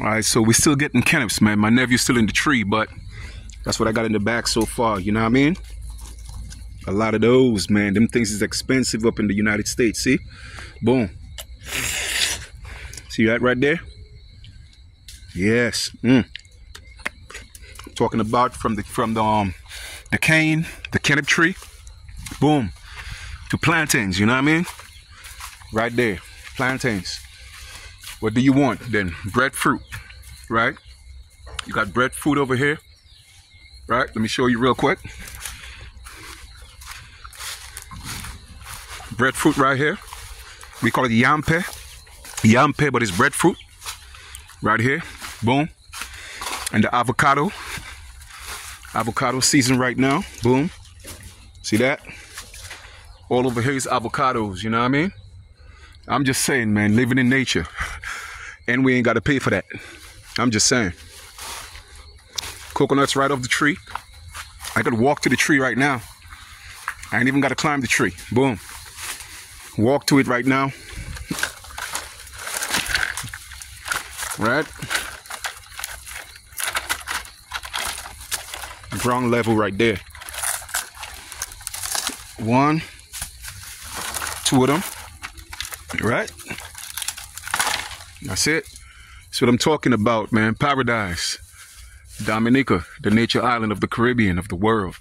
All right, so we're still getting canops, man. My nephew's still in the tree, but that's what I got in the back so far. You know what I mean? A lot of those, man. Them things is expensive up in the United States. See? Boom. See that right there? Yes. Mm. Talking about from the from the um the cane, the canop tree, boom, to plantains. You know what I mean? Right there, plantains. What do you want then? Breadfruit, right? You got breadfruit over here, right? Let me show you real quick. Breadfruit right here. We call it yampe. Yampe, but it's breadfruit. Right here. Boom. And the avocado. Avocado season right now. Boom. See that? All over here is avocados, you know what I mean? I'm just saying, man, living in nature. And we ain't got to pay for that. I'm just saying. Coconuts right off the tree. I could walk to the tree right now. I ain't even got to climb the tree. Boom. Walk to it right now. Right? Ground level right there. One, two of them. Right? That's it. That's what I'm talking about, man. Paradise. Dominica, the nature island of the Caribbean, of the world.